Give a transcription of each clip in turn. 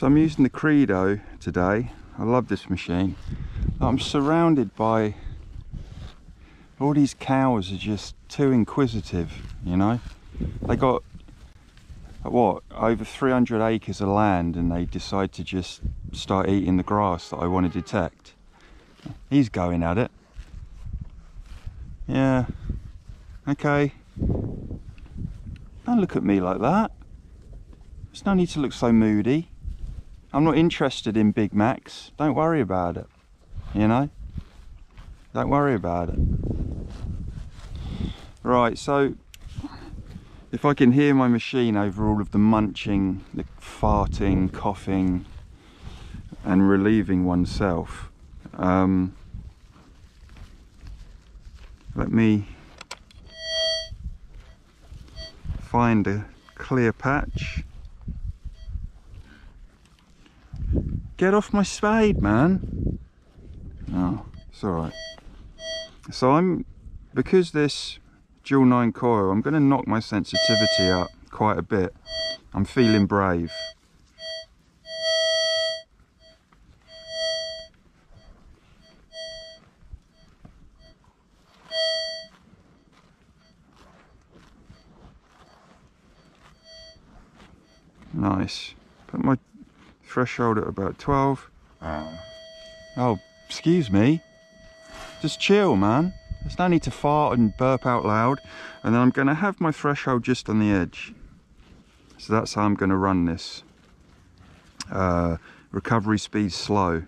So I'm using the Credo today. I love this machine. I'm surrounded by all these cows are just too inquisitive, you know. They got what over 300 acres of land and they decide to just start eating the grass that I want to detect. He's going at it. Yeah. Okay. Don't look at me like that. There's no need to look so moody. I'm not interested in Big Macs. Don't worry about it. You know? Don't worry about it. Right, so if I can hear my machine over all of the munching, the farting, coughing, and relieving oneself, um, let me find a clear patch. Get off my spade, man. Oh, it's alright. So I'm, because this dual 9 coil, I'm going to knock my sensitivity up quite a bit. I'm feeling brave. Nice. Threshold at about 12. Oh, excuse me. Just chill, man. There's no need to fart and burp out loud. And then I'm going to have my threshold just on the edge. So that's how I'm going to run this. Uh, recovery speed slow.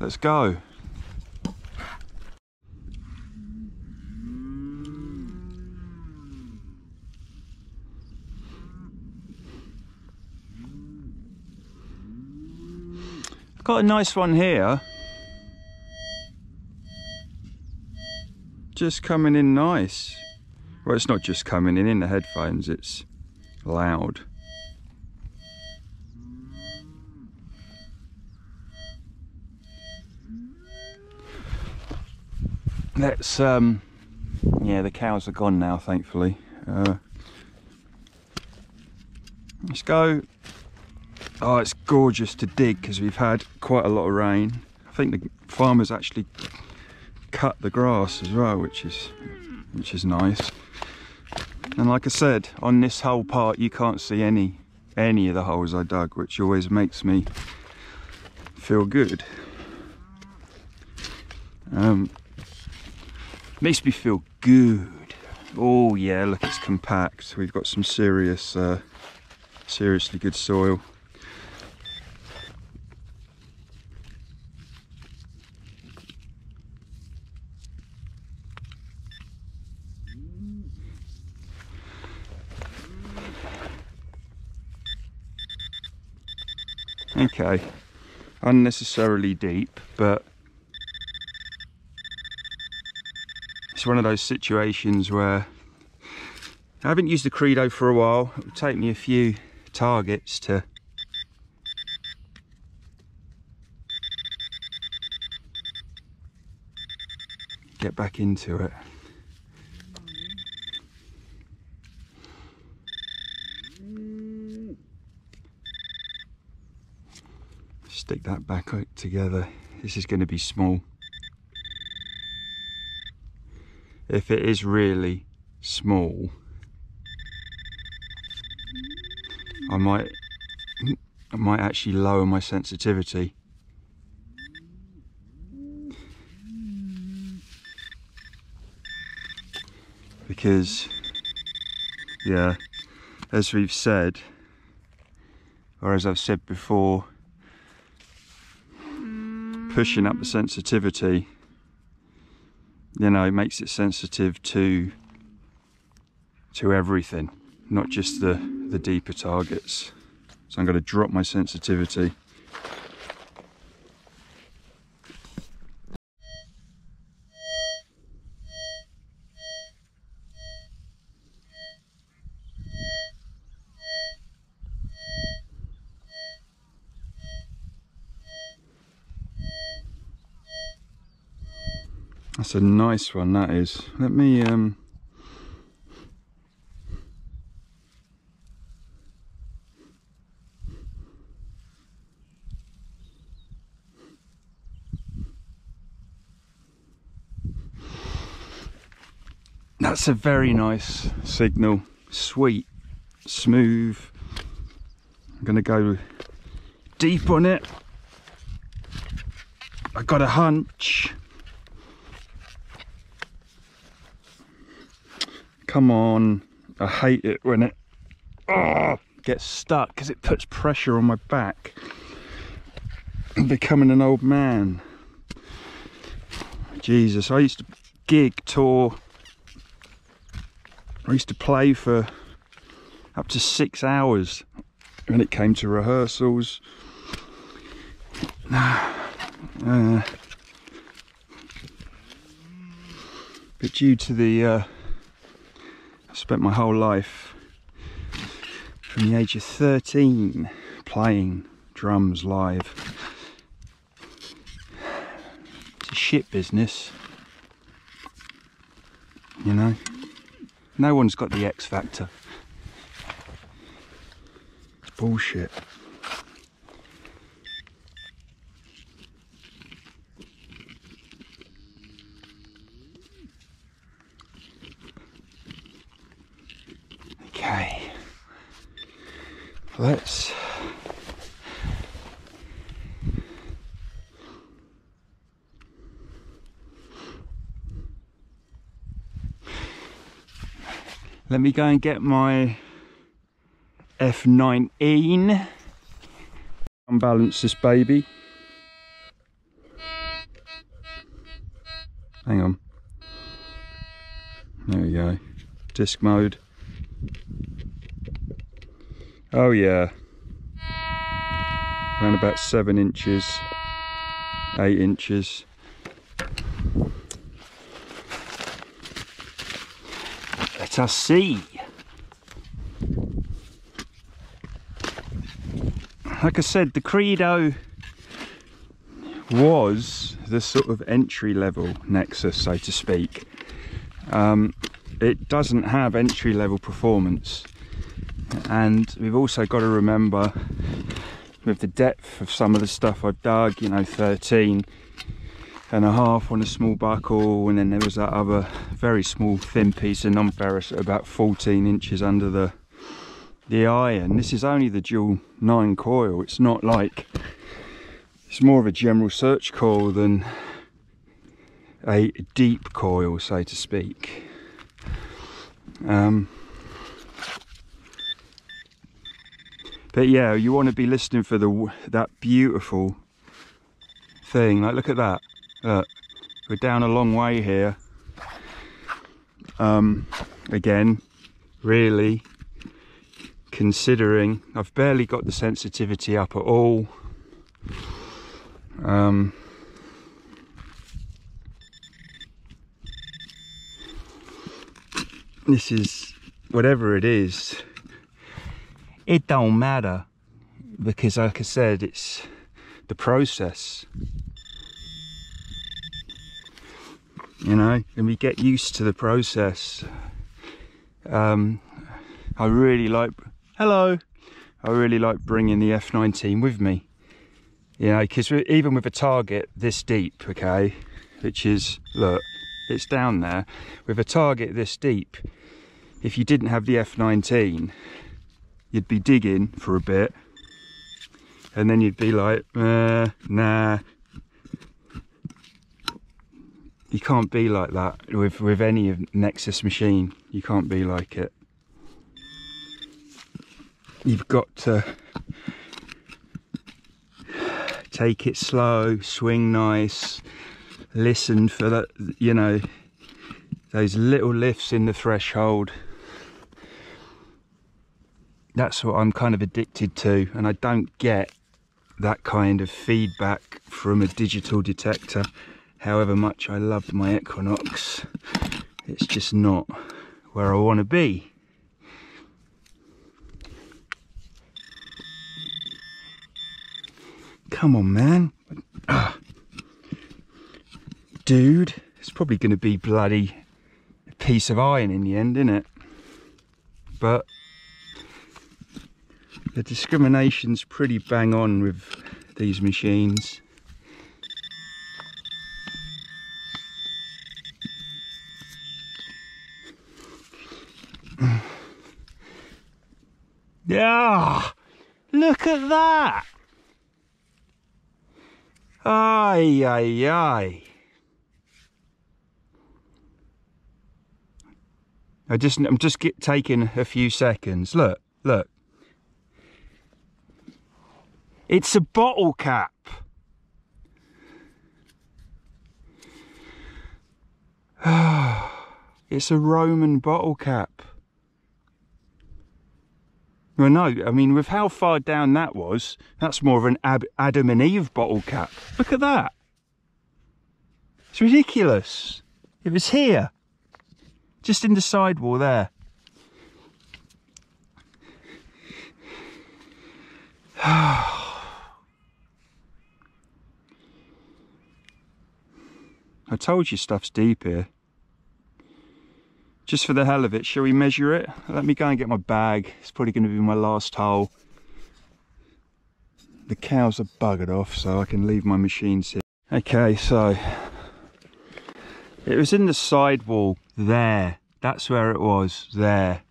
Let's go. Got a nice one here. Just coming in nice. Well, it's not just coming in in the headphones, it's loud. Let's, um, yeah, the cows are gone now, thankfully. Uh, let's go Oh, it's gorgeous to dig because we've had quite a lot of rain. I think the farmers actually cut the grass as well, which is which is nice. And like I said, on this whole part, you can't see any any of the holes I dug, which always makes me feel good. Um, makes me feel good. Oh yeah, look, it's compact. We've got some serious, uh, seriously good soil. Okay, unnecessarily deep, but it's one of those situations where I haven't used the Credo for a while. It will take me a few targets to get back into it. Stick that back out together. This is going to be small. If it is really small, I might I might actually lower my sensitivity. Because yeah, as we've said, or as I've said before, pushing up the sensitivity you know it makes it sensitive to to everything not just the the deeper targets. So I'm going to drop my sensitivity a nice one that is. Let me um That's a very nice signal. Sweet, smooth. I'm gonna go deep on it. I got a hunch. Come on. I hate it when it oh, gets stuck because it puts pressure on my back. I'm becoming an old man. Jesus, I used to gig, tour. I used to play for up to six hours when it came to rehearsals. Uh, but due to the, uh, spent my whole life from the age of 13 playing drums live. It's a shit business, you know. No one's got the X factor. It's bullshit. Okay. Let's Let me go and get my F19. Unbalance this baby. Hang on. There we go. Disc mode. Oh yeah. Around about seven inches, eight inches. Let us see. Like I said, the Credo was the sort of entry level Nexus, so to speak. Um, it doesn't have entry level performance and we've also got to remember with the depth of some of the stuff I've dug you know 13 and a half on a small buckle and then there was that other very small thin piece of non-ferrous at about 14 inches under the the iron this is only the dual 9 coil. It's not like it's more of a general search coil than a deep coil so to speak. Um, but yeah you want to be listening for the that beautiful thing. Like look at that. Look, we're down a long way here. Um, again really considering I've barely got the sensitivity up at all. Um, this is whatever it is it don't matter because like I said it's the process. You know and we get used to the process. Um, I really like hello I really like bringing the F19 with me. You know because even with a target this deep okay which is look it's down there with a target this deep if you didn't have the F19 you'd be digging for a bit and then you'd be like uh, nah. You can't be like that with with any of nexus machine. You can't be like it. You've got to take it slow swing nice listen for that you know those little lifts in the threshold that's what I'm kind of addicted to and I don't get that kind of feedback from a digital detector however much I love my Equinox. It's just not where I want to be. Come on man. Ah. dude it's probably going to be bloody a piece of iron in the end isn't it but the discrimination's pretty bang on with these machines. Yeah, look at that. Ay, ay, ay. I just, I'm just get, taking a few seconds. Look, look. It's a bottle cap. it's a Roman bottle cap. Well, no, I mean, with how far down that was, that's more of an Ab Adam and Eve bottle cap. Look at that. It's ridiculous. It was here. Just in the sidewall there. I told you stuff's deep here. Just for the hell of it, shall we measure it? Let me go and get my bag. It's probably going to be my last hole. The cows are buggered off, so I can leave my machines here. Okay, so it was in the sidewall there. That's where it was, there.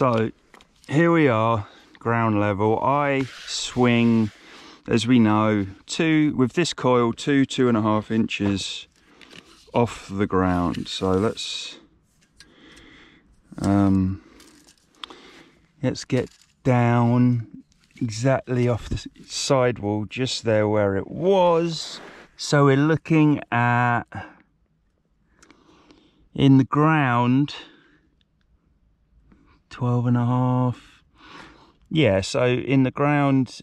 So here we are, ground level. I swing, as we know, two, with this coil, two, two and a half inches off the ground. So let's, um, let's get down exactly off the sidewall, just there where it was. So we're looking at, in the ground, 12 and a half. Yeah, so in the ground,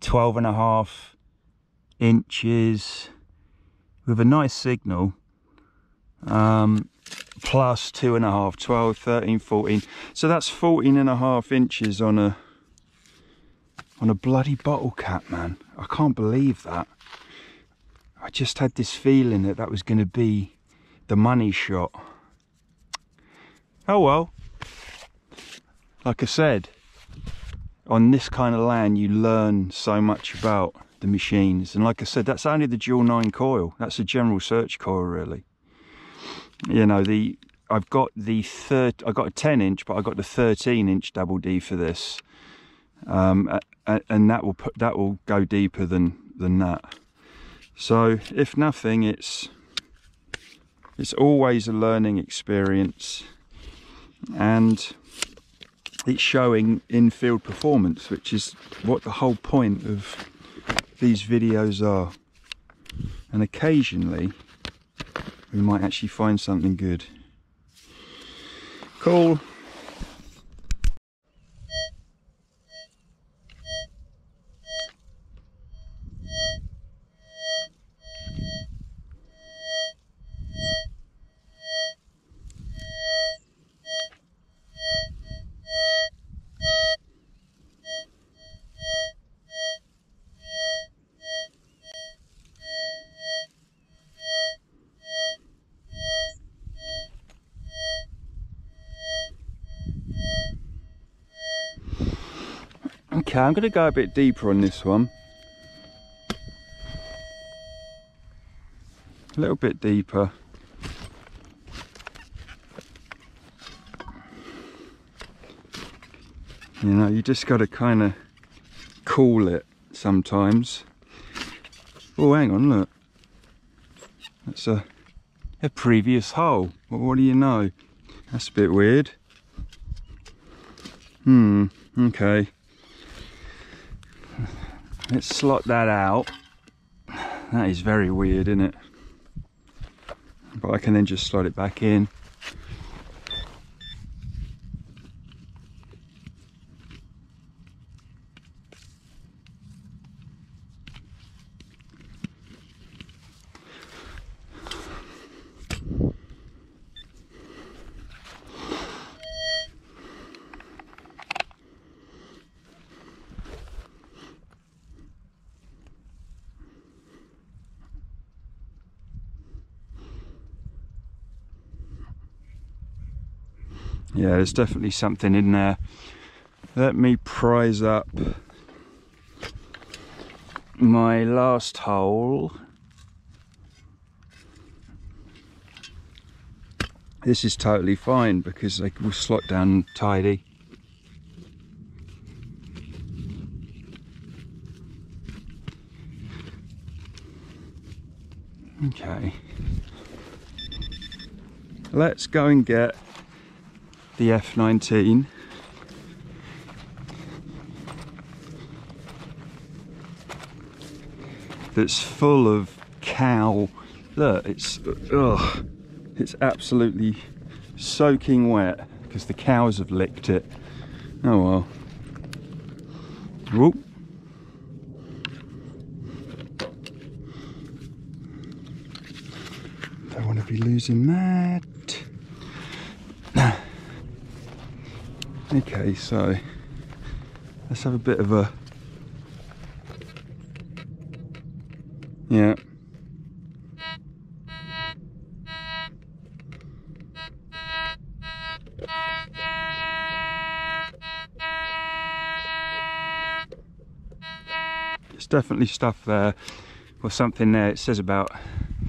12 and a half inches with a nice signal. Um, plus two and a half, 12, 13, 14. So that's 14 and a half inches on a on a bloody bottle cap, man. I can't believe that. I just had this feeling that that was going to be the money shot. Oh well. Like I said, on this kind of land you learn so much about the machines. And like I said, that's only the dual nine coil. That's a general search coil really. You know, the I've got the third I got a 10 inch, but I got the 13 inch double D for this. Um, and that will put that will go deeper than than that so if nothing it's it's always a learning experience and it's showing in-field performance which is what the whole point of these videos are. And occasionally we might actually find something good. Cool Okay, I'm going to go a bit deeper on this one. A little bit deeper. You know, you just got to kind of cool it sometimes. Oh, hang on, look. That's a, a previous hole. Well, what do you know? That's a bit weird. Hmm, okay let's slot that out. That is very weird isn't it? But I can then just slot it back in yeah there's definitely something in there let me prise up my last hole. This is totally fine because they will slot down tidy. Okay. Let's go and get the F19. That's full of cow. Look, it's ugh, it's absolutely soaking wet because the cows have licked it. Oh well. Whoop. Don't want to be losing that. Okay, so let's have a bit of a yeah. There's definitely stuff there or something there. It says about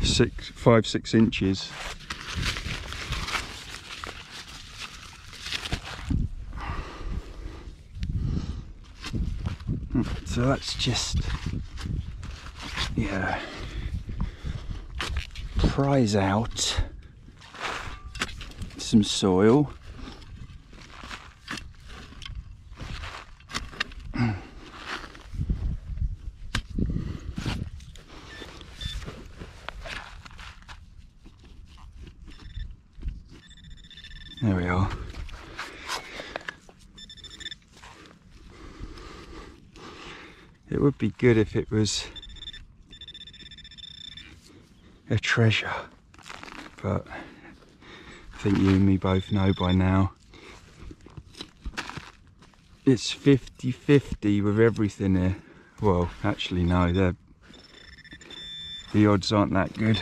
six, five, six inches. So that's just, yeah, prise out some soil. There we are. It would be good if it was a treasure, but I think you and me both know by now it's 50-50 with everything here. Well, actually no, the odds aren't that good.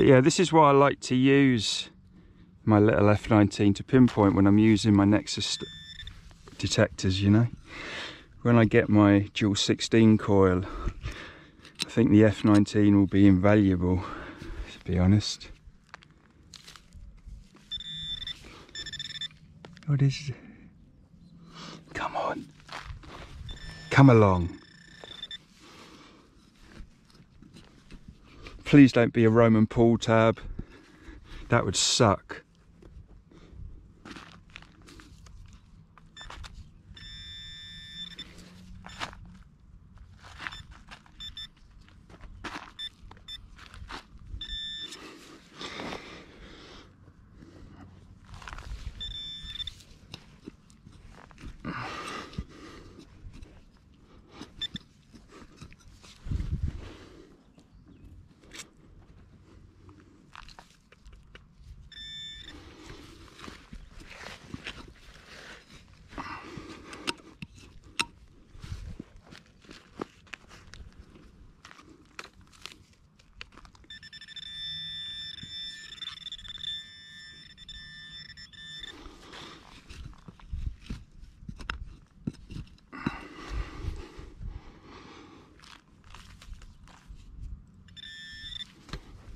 But yeah, this is why I like to use my little F19 to pinpoint when I'm using my Nexus detectors, you know. When I get my dual 16 coil, I think the F19 will be invaluable, to be honest. What is it? Come on. Come along. Please don't be a Roman pool tab. That would suck.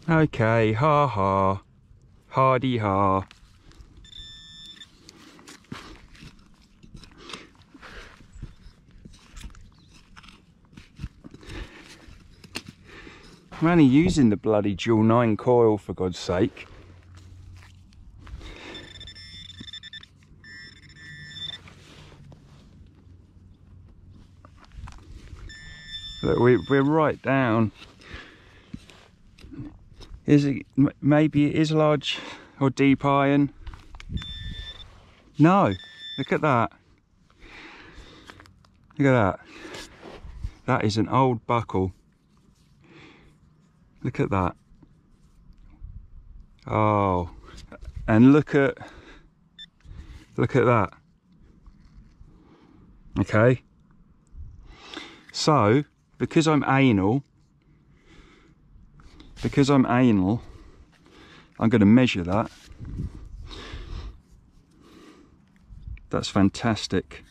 Okay, ha ha. Hardy ha. I'm only using the bloody dual 9 coil for God's sake. Look, we, we're right down. Is it, maybe it is large or deep iron? No, look at that. Look at that. That is an old buckle. Look at that. Oh, and look at look at that okay so because I'm anal because I'm anal I'm going to measure that. That's fantastic.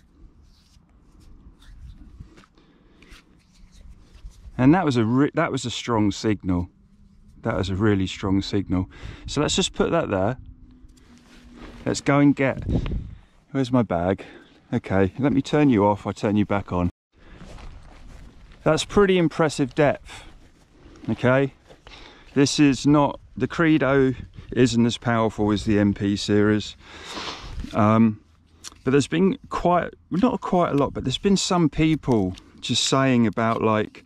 And that was a that was a strong signal. That was a really strong signal. So let's just put that there. Let's go and get where's my bag? Okay let me turn you off i turn you back on. That's pretty impressive depth okay this is not the credo isn't as powerful as the mp series. Um, but there's been quite not quite a lot but there's been some people just saying about like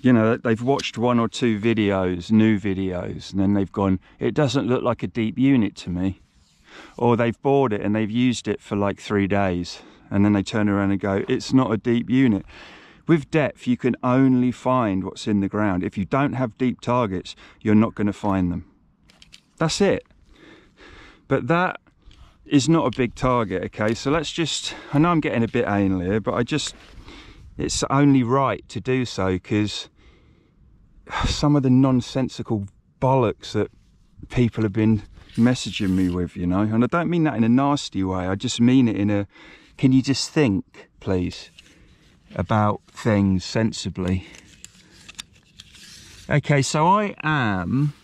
you know they've watched one or two videos new videos and then they've gone it doesn't look like a deep unit to me. Or they've bought it and they've used it for like three days and then they turn around and go it's not a deep unit with depth you can only find what's in the ground. If you don't have deep targets you're not going to find them. That's it. But that is not a big target okay? So let's just i know i'm getting a bit anal here but i just it's only right to do so because some of the nonsensical bollocks that people have been messaging me with, you know, and I don't mean that in a nasty way, I just mean it in a can you just think, please, about things sensibly? Okay, so I am,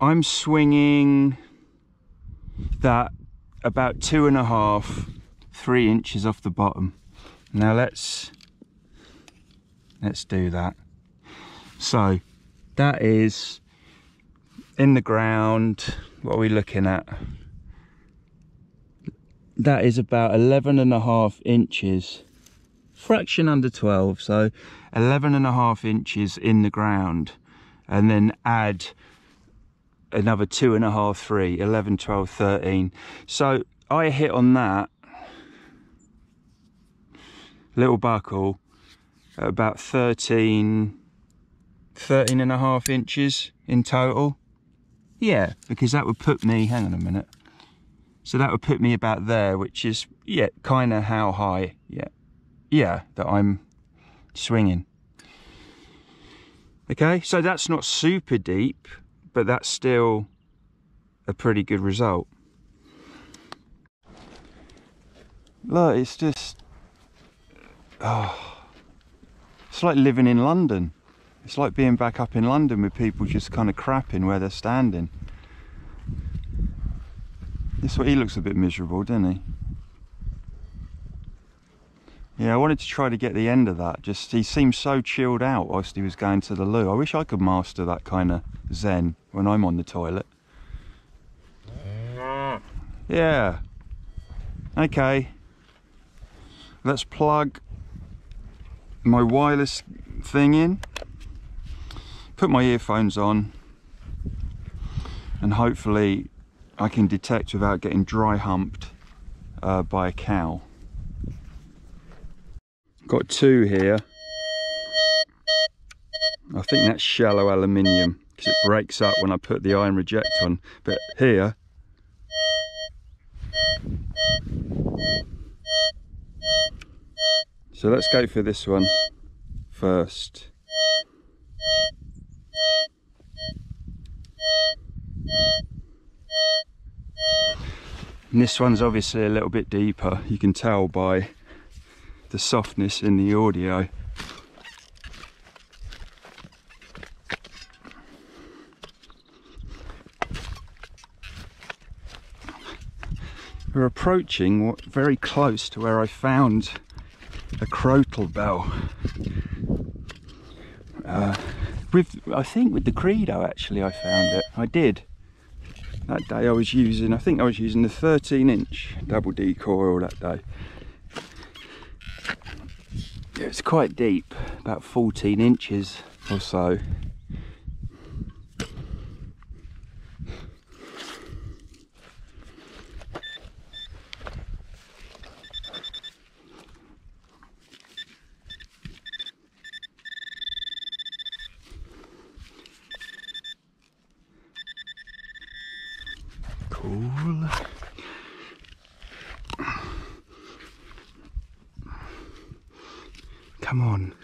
I'm swinging that about two and a half, three inches off the bottom. Now let's let's do that. So that is in the ground. What are we looking at? That is about 11 and a half inches, fraction under 12. So 11 and a half inches in the ground and then add another two and a half, three, 11, 12, 13. So I hit on that little buckle at about 13, 13 and a half inches in total. Yeah, because that would put me, hang on a minute. So that would put me about there, which is, yeah, kind of how high, yeah, yeah, that I'm swinging. Okay, so that's not super deep, but that's still a pretty good result. Look, it's just oh, it's like living in London. It's like being back up in London with people just kind of crapping where they're standing. This way he looks a bit miserable, doesn't he? Yeah, I wanted to try to get the end of that. Just he seemed so chilled out whilst he was going to the loo. I wish I could master that kind of zen when I'm on the toilet. Yeah. Okay. Let's plug my wireless thing in, put my earphones on, and hopefully I can detect without getting dry humped uh, by a cow. Got two here. I think that's shallow aluminium because it breaks up when I put the iron reject on. But here, So let's go for this one first. And this one's obviously a little bit deeper. You can tell by the softness in the audio. We're approaching very close to where I found a crotal bell. Uh, with I think with the Credo actually I found it. I did. That day I was using, I think I was using the 13 inch double D coil that day. It's quite deep, about 14 inches or so. pool. Come on.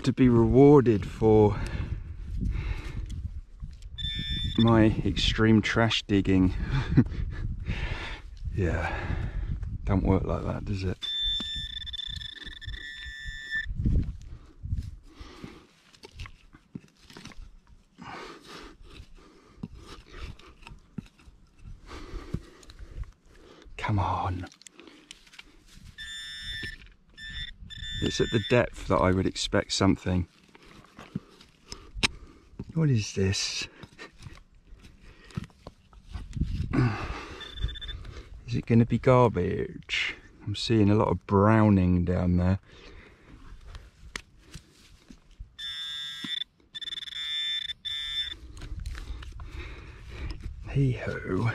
I'd to be rewarded for my extreme trash digging. yeah, don't work like that, does it? Come on. It's at the depth that I would expect something. What is this? Is it going to be garbage? I'm seeing a lot of browning down there. Hey ho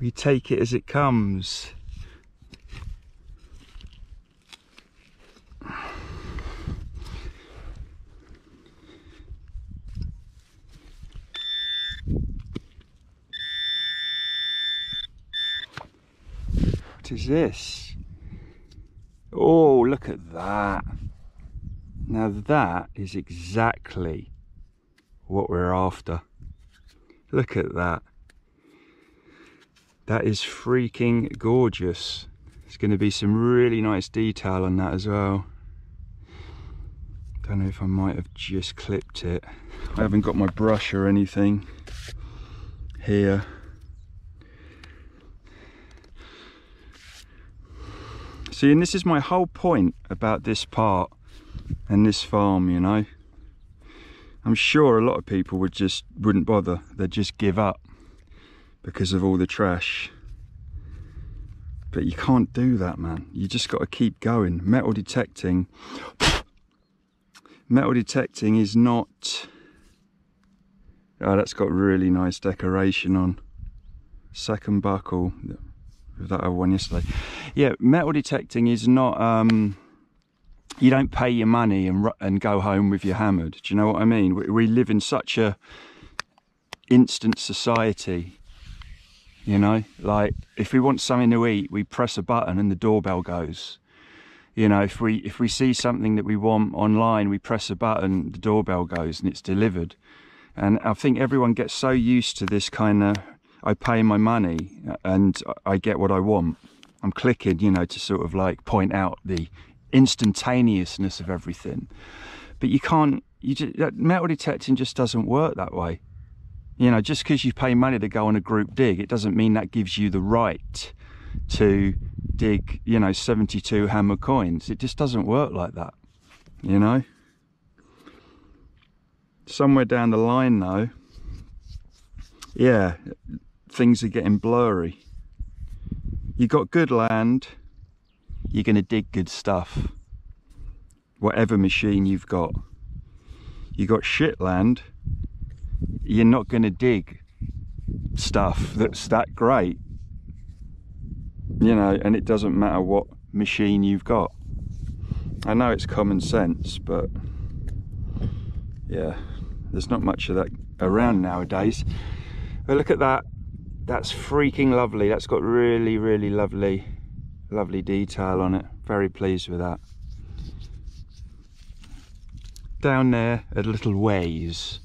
we take it as it comes. What is this? Oh, look at that. Now that is exactly what we're after. Look at that. That is freaking gorgeous. There's going to be some really nice detail on that as well. Don't know if I might have just clipped it. I haven't got my brush or anything here. See, and this is my whole point about this part and this farm, you know. I'm sure a lot of people would just wouldn't bother. They'd just give up because of all the trash. But you can't do that, man. You just got to keep going. Metal detecting, metal detecting is not, oh, that's got really nice decoration on. Second buckle, that I won yesterday. Yeah, metal detecting is not, um, you don't pay your money and, and go home with your hammered. Do you know what I mean? We, we live in such a instant society you know like if we want something to eat we press a button and the doorbell goes you know if we if we see something that we want online we press a button the doorbell goes and it's delivered and i think everyone gets so used to this kind of i pay my money uh, and i get what i want i'm clicking you know to sort of like point out the instantaneousness of everything but you can't you just metal detecting just doesn't work that way you know, just because you pay money to go on a group dig, it doesn't mean that gives you the right to dig, you know, 72 hammer coins. It just doesn't work like that, you know. Somewhere down the line though, yeah, things are getting blurry. You got good land, you're going to dig good stuff. Whatever machine you've got. You got shit land, you're not going to dig stuff that's that great you know and it doesn't matter what machine you've got I know it's common sense but yeah there's not much of that around nowadays but look at that that's freaking lovely that's got really really lovely lovely detail on it very pleased with that down there a little ways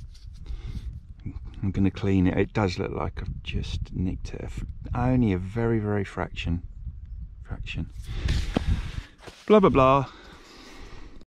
I'm going to clean it. It does look like I've just nicked it. Only a very, very fraction. Fraction. Blah, blah, blah.